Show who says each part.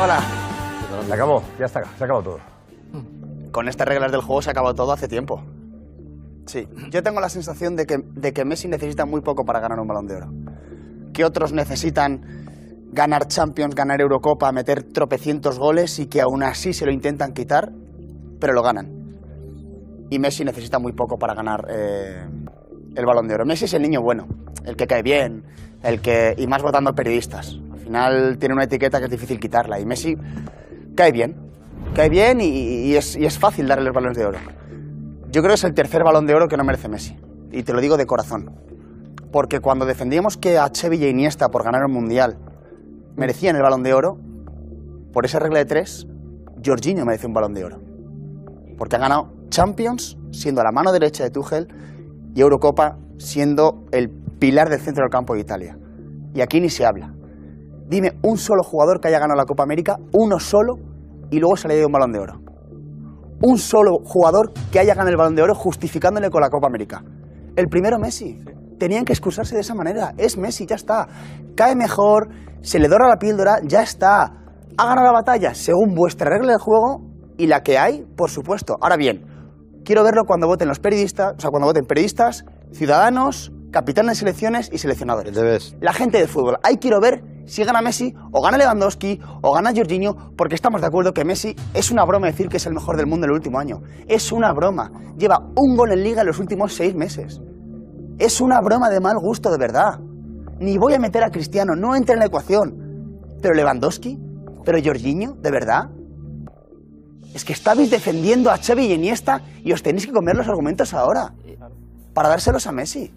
Speaker 1: Hola.
Speaker 2: Se acabó, ya está, se acabó todo.
Speaker 1: Con estas reglas del juego se acabó todo hace tiempo. Sí, yo tengo la sensación de que, de que Messi necesita muy poco para ganar un balón de oro. Que otros necesitan ganar Champions, ganar Eurocopa, meter tropecientos goles y que aún así se lo intentan quitar, pero lo ganan. Y Messi necesita muy poco para ganar eh, el balón de oro. Messi es el niño bueno, el que cae bien, el que y más votando periodistas. Al final tiene una etiqueta que es difícil quitarla y Messi cae bien, cae bien y, y es, y es fácil darle los balones de oro. Yo creo que es el tercer balón de oro que no merece Messi. Y te lo digo de corazón. Porque cuando defendíamos que a Xavi y a Iniesta por ganar el Mundial merecían el balón de oro, por esa regla de tres, Jorginho merece un balón de oro. Porque ha ganado Champions siendo la mano derecha de Tuchel y Eurocopa siendo el pilar del centro del campo de Italia. Y aquí ni se habla. Dime un solo jugador que haya ganado la Copa América, uno solo, y luego se le haya un balón de oro un solo jugador que haya ganado el balón de oro justificándole con la Copa América. El primero Messi. Tenían que excusarse de esa manera. Es Messi, ya está. Cae mejor, se le dora la píldora, ya está. Ha ganado la batalla según vuestra regla de juego y la que hay, por supuesto. Ahora bien, quiero verlo cuando voten los periodistas, o sea, cuando voten periodistas, ciudadanos, capitanes de selecciones y seleccionadores.
Speaker 3: Debes.
Speaker 1: La gente de fútbol. Ahí quiero ver si gana Messi, o gana Lewandowski, o gana Jorginho, porque estamos de acuerdo que Messi es una broma decir que es el mejor del mundo en el último año. Es una broma. Lleva un gol en liga en los últimos seis meses. Es una broma de mal gusto, de verdad. Ni voy a meter a Cristiano, no entra en la ecuación. Pero Lewandowski, pero Jorginho, ¿de verdad? Es que estabais defendiendo a Xavi y Iniesta y os tenéis que comer los argumentos ahora para dárselos a Messi.